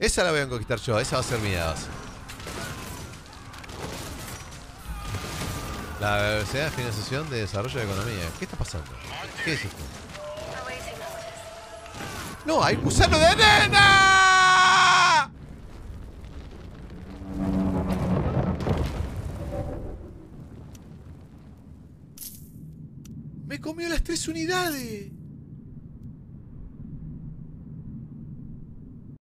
Esa la voy a conquistar yo, esa va a ser mía. va a ser. La Universidad de Financiación de Desarrollo de Economía. ¿Qué está pasando? ¿Qué es esto? ¡No! ¡Hay un gusano de arena! ¡Me comió las tres unidades!